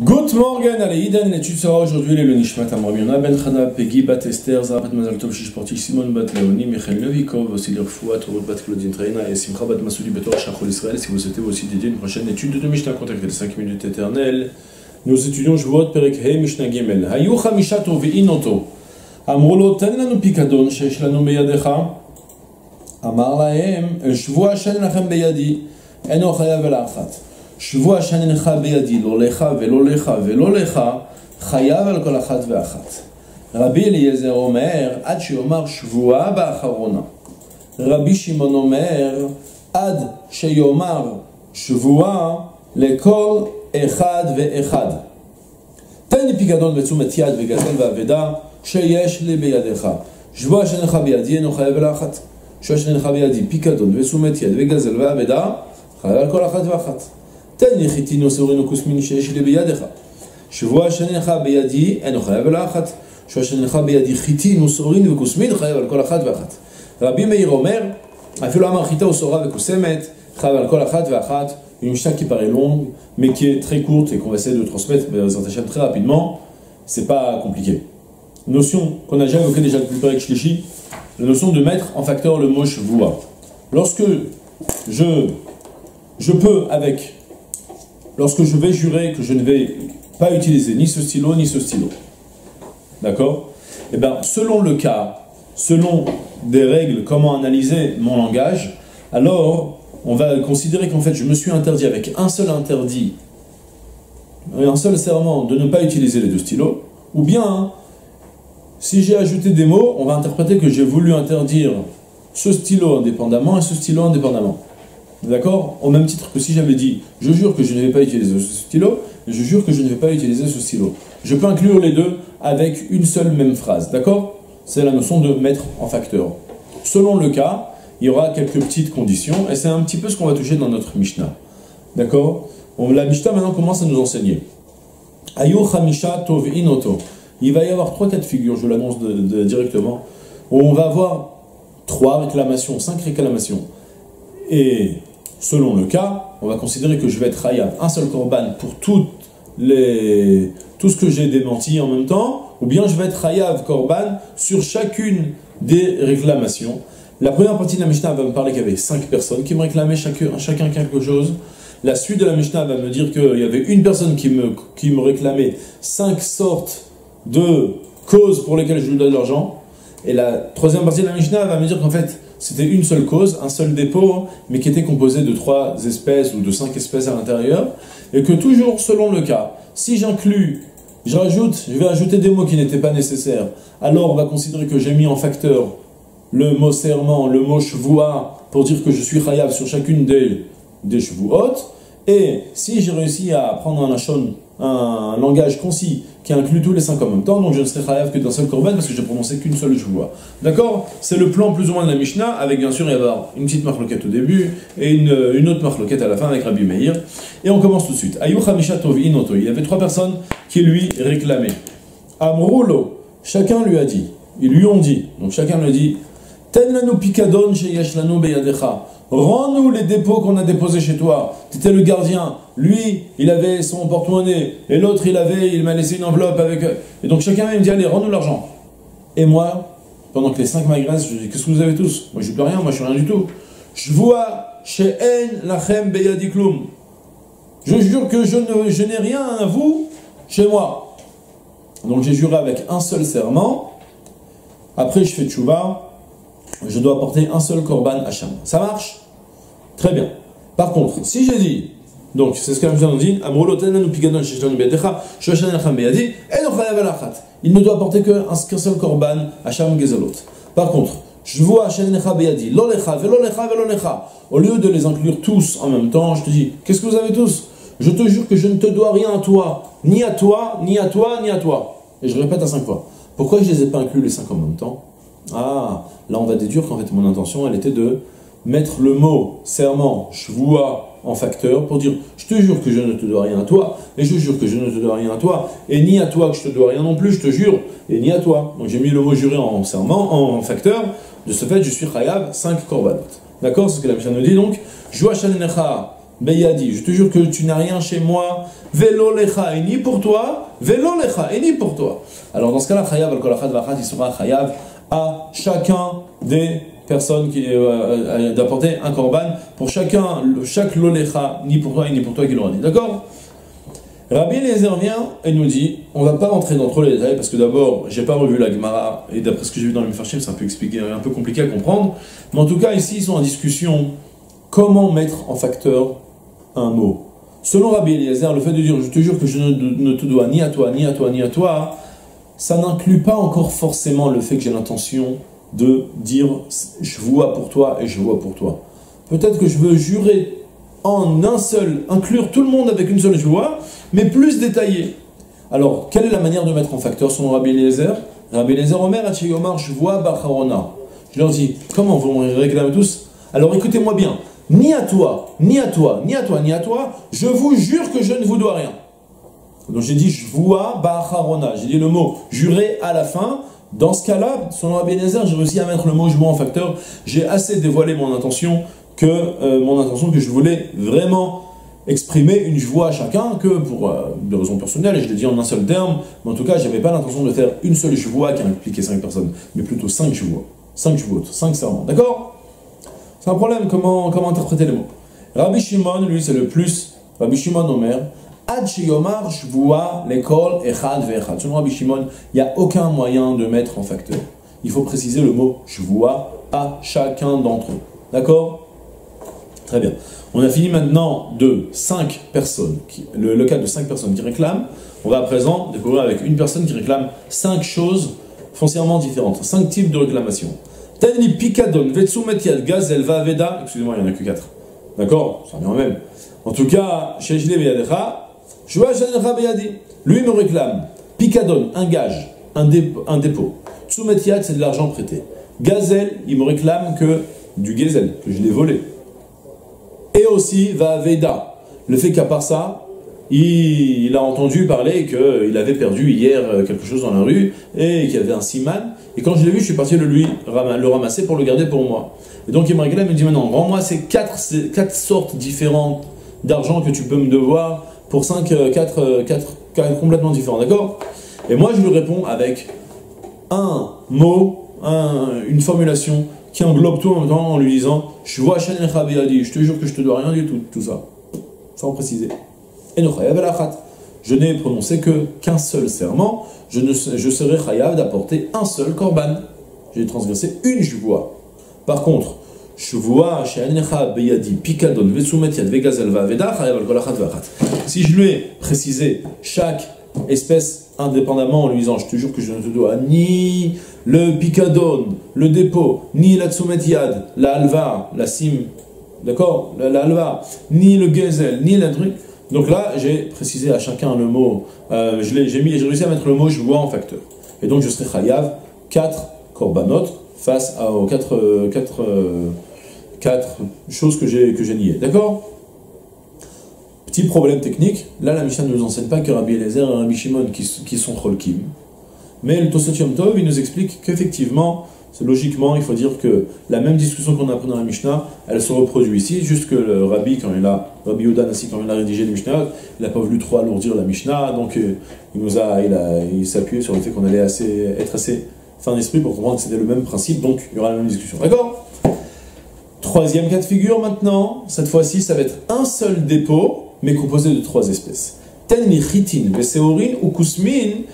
Good morning, allez, Iden, l'étude sera aujourd'hui le Nishmat Amrabiona, Ben Chana, Peggy, Bat Esther, Zarabat Mazal Tov, Shishporti, Simon Bat Leoni, Michael Levikov, aussi l'Irfoua, Torot Bat Claudine Treina et Simcha Bat Masoudi Betor, Shachol Israël. Si vous souhaitez aussi dédier une prochaine étude de Mishnah, contactez les 5 minutes éternelles. Nous étudions Jvuot Perek He Mishnah Gimel. Hayu lanu Pikadon, Shesh lanu Beyadecha. Amar lahem, Shvua Shen lachem Beyadi, Eno Chayav El Achat. שבוע שננך בידי, לא לך ולא לך ולא לך, חייב על כל אחת ואחת. רבי אליעזר אומר, עד שיאמר שבועה באחרונה. רבי שמעון אומר, עד שיאמר שבועה לכל אחד ואחד. תן לי פיקדון בתשומת יד וגזל ואבדה שיש לי בידיך. שבוע שננך בידי אינו חייב על אחת. שבוע שננך בידי פיקדון בתשומת יד וגזל ואבדה, חייב על כל אחת ואחת. Rabbi Meir Omer, Une Mishnah qui paraît longue, mais qui est très courte et qu'on va essayer de transmettre très rapidement. C'est pas compliqué. Notion qu'on a déjà évoquée déjà depuis le Shlishi, la notion de mettre en facteur le moche voua. Lorsque je, je peux, avec lorsque je vais jurer que je ne vais pas utiliser ni ce stylo ni ce stylo. D'accord? Eh bien, selon le cas, selon des règles, comment analyser mon langage, alors on va considérer qu'en fait je me suis interdit avec un seul interdit, un seul serment de ne pas utiliser les deux stylos, ou bien si j'ai ajouté des mots, on va interpréter que j'ai voulu interdire ce stylo indépendamment et ce stylo indépendamment. D'accord? Au même titre que si j'avais dit je jure que je ne vais pas utiliser ce stylo, je jure que je ne vais pas utiliser ce stylo. Je peux inclure les deux avec une seule même phrase. D'accord? C'est la notion de mettre en facteur. Selon le cas, il y aura quelques petites conditions et c'est un petit peu ce qu'on va toucher dans notre Mishnah. D'accord? La Mishnah maintenant commence à nous enseigner. Ayu Hamisha Tov Inoto. Il va y avoir trois cas de figure, je l'annonce directement, on va avoir trois réclamations, cinq réclamations. Et selon le cas, on va considérer que je vais être Hayav, un seul korban pour toutes les, tout ce que j'ai démenti en même temps, ou bien je vais être Hayav korban sur chacune des réclamations. La première partie de la Mishnah va me parler qu'il y avait cinq personnes qui me réclamaient chacun, chacun quelque chose. La suite de la Mishnah va me dire qu'il y avait une personne qui me, qui me réclamait cinq sortes de causes pour lesquelles je lui donne l'argent. Et la troisième partie de la Mishnah va me dire qu'en fait, c'était une seule cause, un seul dépôt, mais qui était composé de trois espèces ou de cinq espèces à l'intérieur, et que toujours selon le cas, si j'inclus, je rajoute, je vais ajouter des mots qui n'étaient pas nécessaires, alors on va considérer que j'ai mis en facteur le mot serment, le mot chevoua, pour dire que je suis chayav sur chacune des, des hautes, et si j'ai réussi à prendre un un langage concis qui inclut tous les cinq en même temps, donc je ne serai chayav que d'un seul korban parce que je n'ai prononcé qu'une seule chevoua. D'accord? C'est le plan plus ou moins de la Mishnah, avec bien sûr il y avoir une petite marloquette au début et une, une autre marloquette à la fin avec Rabbi Meir. Et on commence tout de suite. Ayou. Il y avait trois personnes qui lui réclamaient. Amrulo, chacun lui a dit, ils lui ont dit, donc chacun lui a dit, Rends-nous les dépôts qu'on a déposés chez toi. Tu étais le gardien. Lui, il avait son porte-monnaie. Et l'autre, il avait, il m'a laissé une enveloppe avec. Et donc chacun me dit Allez, rends-nous l'argent. Et moi, pendant que les cinq m'agressent, je dis Qu'est-ce que vous avez tous? Moi, je ne peux rien, moi, je suis rien du tout. Je vois chez En Lachem Beyadiklum. Je jure que je, je n'ai rien à vous chez moi. Donc j'ai juré avec un seul serment. Après, je fais tchouva je dois apporter un seul korban Hacham. Ça marche? Très bien. Par contre, si j'ai dit, donc c'est ce que nous dit, il ne doit apporter qu'un seul korban Hacham Gezalot. Par contre, je vois au lieu de les inclure tous en même temps, je te dis, qu'est-ce que vous avez tous? Je te jure que je ne te dois rien à toi, ni à toi, ni à toi, ni à toi. Et je répète à cinq fois. Pourquoi je ne les ai pas inclus les cinq en même temps? Ah, là on va déduire qu'en fait mon intention elle était de mettre le mot serment, vois en facteur pour dire je te jure que je ne te dois rien à toi, et je jure que je ne te dois rien à toi, et ni à toi que je te dois rien non plus, je te jure, et ni à toi. Donc j'ai mis le mot juré en serment, en facteur, de ce fait je suis chayav 5 korbanot. D'accord C'est ce que la Mishnah nous dit donc. Beyadi, je te jure que tu n'as rien chez moi, Velo lecha, et ni pour toi, Velo lecha, et ni pour toi. Alors dans ce cas-là, Chayav al kolachat vachat, il sera Chayav à chacun des personnes qui euh, euh, d'apporter un korban pour chacun, chaque lolecha, ni pour toi ni pour toi qui l'aura dit. D'accord? Rabbi Eliezer vient et nous dit, on va pas rentrer dans trop les détails parce que d'abord, j'ai pas revu la Gemara et d'après ce que j'ai vu dans le Mefarshim, c'est un peu expliqué, un peu compliqué à comprendre. Mais en tout cas, ici, ils sont en discussion comment mettre en facteur un mot. Selon Rabbi Eliezer, le fait de dire, je te jure que je ne te dois ni à toi, ni à toi, ni à toi, ça n'inclut pas encore forcément le fait que j'ai l'intention de dire je vois pour toi et je vois pour toi. Peut-être que je veux jurer en un seul, inclure tout le monde avec une seule joie, mais plus détaillé. Alors, quelle est la manière de mettre en facteur son Rabbi Eliezer? Rabbi Eliezer Omer, Omar, je vois Bacharona. Je leur dis, comment vous me réclamez tous? Alors écoutez-moi bien, ni à toi, ni à toi, ni à toi, ni à toi, je vous jure que je ne vous dois rien. Donc j'ai dit, je vois Bacharona. J'ai dit le mot jurer à la fin, dans ce cas-là, selon Eliezer, j'ai réussi à mettre le mot vois en facteur. J'ai assez dévoilé mon intention que euh, mon intention que je voulais vraiment exprimer une joie à chacun que pour euh, des raisons personnelles, et je l'ai dit en un seul terme, mais en tout cas, j'avais pas l'intention de faire une seule joie qui impliquait cinq personnes, mais plutôt cinq joies, cinq joies, cinq serments. D'accord? C'est un problème, comment, comment interpréter les mots? Rabbi Shimon, lui, c'est le plus, Rabbi Shimon Omer, Selon Rabbi Shimon, il n'y a aucun moyen de mettre en facteur. Il faut préciser le mot Shvua à chacun d'entre eux. D'accord? Très bien. On a fini maintenant de 5 personnes, le, cas de 5 personnes qui réclament. On va à présent découvrir avec une personne qui réclame 5 choses foncièrement différentes, 5 types de réclamations. Tani Pikadon, Vetsu Metiad, Gazel, Veda, excusez-moi, il n'y en a que 4. D'accord? Ça revient même. En tout cas, chez Veyadecha, lui me réclame Picadon, un gage, un dépôt. Un dépôt. Tsumetiat, c'est de l'argent prêté. Gazel, il me réclame que du gazel, que je l'ai volé. Et aussi, va Veda, le fait qu'à part ça, il, a entendu parler qu'il avait perdu hier euh, quelque chose dans la rue et qu'il y avait un siman. Et quand je l'ai vu, je suis parti le lui le ramasser pour le garder pour moi. Et donc il me réclame, il me dit maintenant, rends-moi ces quatre, ces quatre sortes différentes d'argent que tu peux me devoir pour 5, 4, 4 cas complètement différents, d'accord? Et moi, je lui réponds avec un mot, une formulation qui englobe tout en même temps en lui disant Je vois je te jure que je te dois rien du tout, tout ça. Sans préciser. Et je n'ai prononcé que qu'un seul serment, je, ne, je serai chayav d'apporter un seul korban. J'ai transgressé une joie. Par contre, si je lui ai précisé chaque espèce indépendamment en lui disant, je te jure que je ne te dois ni le picadon, le dépôt, ni la tsumetiad, la alva, la sim, d'accord, la, alva, ni le gezel, ni la truc. Donc là, j'ai précisé à chacun le mot, euh, j'ai réussi à mettre le mot je vois en facteur. Et donc je serai chayav 4 korbanot face aux 4, 4 quatre choses que j'ai niées. D'accord? Petit problème technique, là la Mishnah ne nous enseigne pas que Rabbi Eliezer et Rabbi Shimon qui, qui sont Cholkim. Mais le Tosot Yom Tov, il nous explique qu'effectivement, logiquement, il faut dire que la même discussion qu'on a appris dans la Mishnah, elle se reproduit ici, juste que le Rabbi, quand il a, Rabbi Odan aussi, quand il a rédigé la Mishnah, il n'a pas voulu trop alourdir la Mishnah, donc euh, il nous a, il a, il s'appuyait sur le fait qu'on allait assez, être assez fin d'esprit pour comprendre que c'était le même principe, donc il y aura la même discussion. D'accord? Troisième cas de figure maintenant, cette fois-ci ça va être un seul dépôt, mais composé de trois espèces. ou kusmin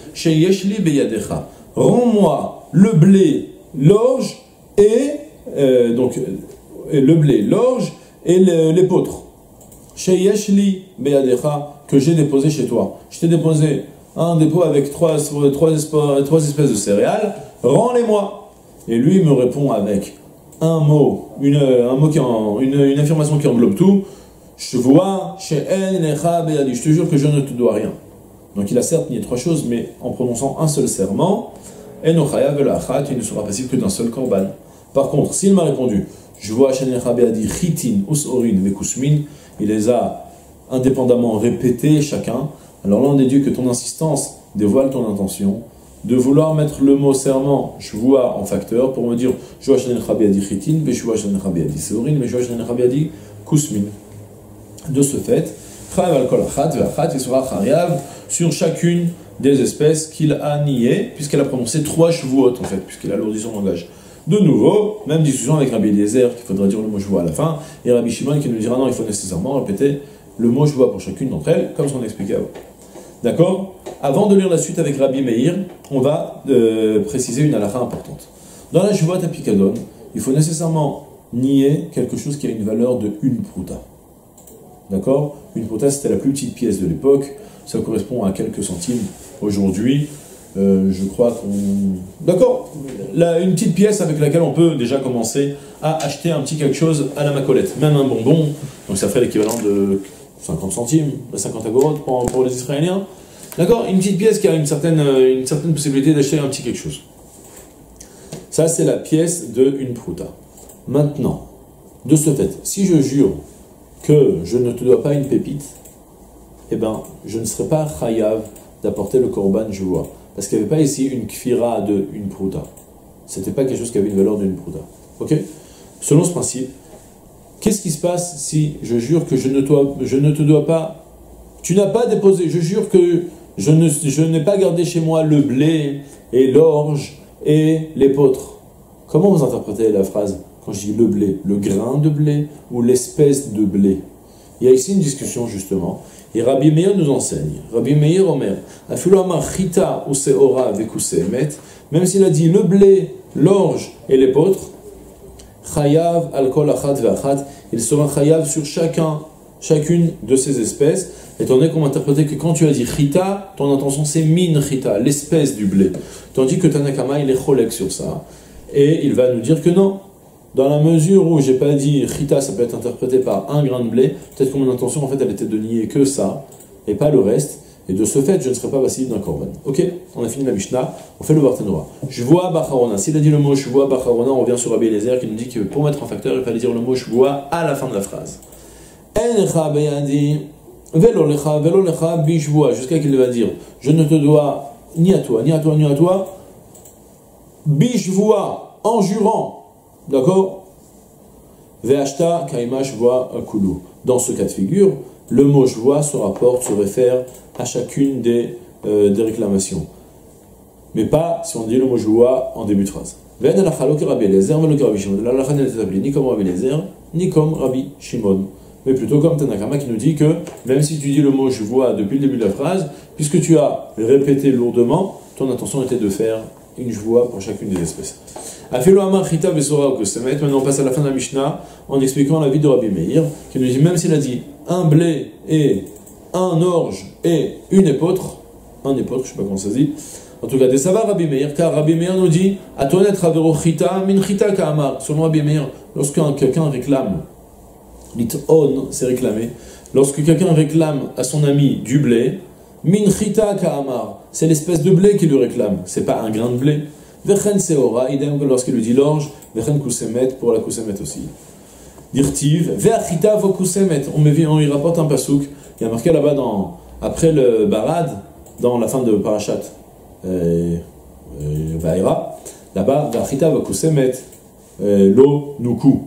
beyadecha. Rends-moi le blé, l'orge et euh, donc le blé, l'orge et l'épeautre. Sheyeshli beyadecha que j'ai déposé chez toi. Je t'ai déposé un dépôt avec trois espèces de céréales. Rends-les-moi. Et lui me répond avec un mot, une, un mot qui en, une, affirmation qui englobe tout. Je vois, je te jure que je ne te dois rien. Donc il a certes nié trois choses, mais en prononçant un seul serment, il ne sera passible que d'un seul korban. Par contre, s'il m'a répondu, je vois chitin, usorin, vekusmin, il les a indépendamment répétés chacun, alors là on déduit que ton insistance dévoile ton intention, de vouloir mettre le mot serment, je vois en facteur, pour me dire, je vois Shanen Chabi Adi Chitin, mais je vois Shanen Chabi Adi Seorin, mais je vois Shanen Chabi Adi Kusmin. De ce fait, il sera chayav sur chacune des espèces qu'il a niées, puisqu'elle a prononcé trois chevaux en fait, puisqu'il a alourdi son langage. De nouveau, même discussion avec Rabbi Eliezer, qu'il faudra dire le mot cheveau à la fin, et Rabbi Shimon qui nous dira non, il faut nécessairement répéter le mot cheveau pour chacune d'entre elles, comme on expliquait avant. D'accord? Avant de lire la suite avec Rabbi Meir, on va euh, préciser une halakha importante. Dans la chevoie à Picadon, il faut nécessairement nier quelque chose qui a une valeur de une prouta. D'accord? Une prouta, c'était la plus petite pièce de l'époque, ça correspond à quelques centimes aujourd'hui. Euh, je crois qu'on... D'accord? Une petite pièce avec laquelle on peut déjà commencer à acheter un petit quelque chose à la macolette, même un bonbon, donc ça ferait l'équivalent de 50 centimes, 50 agorotes pour, les Israéliens. D'accord Une petite pièce qui a une certaine, euh, une certaine possibilité d'acheter un petit quelque chose. Ça, c'est la pièce de une prouta. Maintenant, de ce fait, si je jure que je ne te dois pas une pépite, eh ben, je ne serai pas chayav d'apporter le korban vois. Parce qu'il n'y avait pas ici une kfira de une prouta. C'était pas quelque chose qui avait une valeur d'une prouta. Ok? Selon ce principe, qu'est-ce qui se passe si je jure que je ne, te dois pas, tu n'as pas déposé, je jure que je, n'ai pas gardé chez moi le blé et l'orge et l'épeautre. Comment vous interprétez la phrase quand je dis le blé Le grain de blé ou l'espèce de blé? Il y a ici une discussion justement. Et Rabbi Meir nous enseigne. Rabbi Meir Omer, même s'il a dit le blé, l'orge et l'épeautre, chayav al kol achat il sera chayav sur chacun, chacune de ces espèces, étant donné qu'on va interpréter que quand tu as dit chita, ton intention c'est min chita, l'espèce du blé. Tandis que Tanakama, il est cholek sur ça. Et il va nous dire que non. Dans la mesure où j'ai pas dit chita, ça peut être interprété par un grain de blé, peut-être que mon intention en fait elle était de nier que ça, et pas le reste. Et de ce fait, je ne serai pas vacillé d'un korban. Ok On a fini la Mishnah, on fait le Barthénois. Je vois Bacharona. S'il a dit le mot vois Bacharona, on revient sur Rabbi Eliezer qui nous dit que pour mettre en facteur, il fallait dire le mot vois à la fin de la phrase. Jusqu'à qu'il va dire Je ne te dois ni à toi, ni à toi, ni à toi. Bishvoa, en jurant. D'accord? Ve'ashta kaimash voa kulu. Dans ce cas de figure, le mot je vois se rapporte, se réfère à chacune des, euh, des réclamations. Mais pas si on dit le mot je vois en début de phrase. Ni comme Rabbi ni comme Rabbi Shimon mais plutôt comme Tanakama qui nous dit que même si tu dis le mot je vois depuis le début de la phrase, puisque tu as répété lourdement, ton intention était de faire une je vois pour chacune des espèces. Maintenant on passe à la fin de la Mishnah en expliquant la vie de Rabbi Meir, qui nous dit même s'il a dit un blé et un orge et une épeautre, un épeautre, je ne sais pas comment ça se dit, en tout cas, des savants Rabbi Meir, car Rabbi Meir nous dit Atonet chita min chita ka'amar. Selon Rabbi Meir, lorsque quelqu'un réclame on, c'est réclamé. Lorsque quelqu'un réclame à son ami du blé, minchita ka'amar, c'est l'espèce de blé qu'il lui réclame, c'est pas un grain de blé. Vechen seora, idem lorsqu'il lui dit l'orge, vechen kusemet pour la kusemet aussi. Dirtiv, ve'achita vo kusemet, on, me, rapporte un pasouk, il y a marqué là-bas dans, après le barad, dans la fin de parachat, euh, euh, là-bas, ve'achita vo kusemet, euh, lo nuku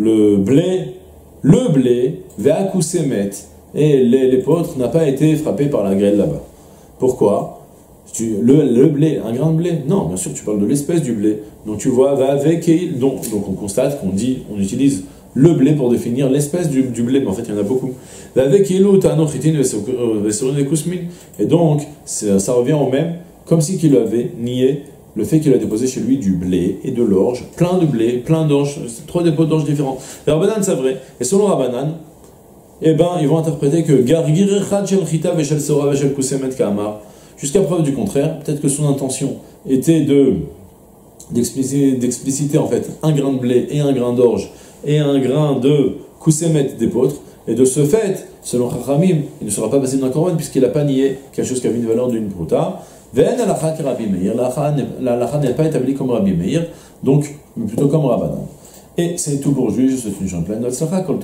le blé, le blé, Ve'akusemet, et l'épeautre n'a pas été frappé par la grêle là-bas. Pourquoi? Le, blé, un grain de blé? Non, bien sûr, tu parles de l'espèce du blé. Donc tu vois, va avec donc, donc on constate qu'on dit, on utilise le blé pour définir l'espèce du, blé, mais en fait il y en a beaucoup. Et donc, ça revient au même, comme si qu'il avait nié le fait qu'il a déposé chez lui du blé et de l'orge, plein de blé, plein d'orge, trois dépôts d'orge différents. Et Rabbanan, c'est vrai. Et selon Rabbanan, eh ben, ils vont interpréter que jusqu'à preuve du contraire, peut-être que son intention était de d'expliciter en fait un grain de blé et un grain d'orge et un grain de kusemet d'épeautre, et de ce fait, selon Chachamim, il ne sera pas passé d'un korban puisqu'il n'a pas nié quelque chose qui avait une valeur d'une prouta. La n'est pas établie comme Rabbi Meir, donc plutôt comme Rabbanan. Et c'est tout pour je souhaite une journée pleine de Kol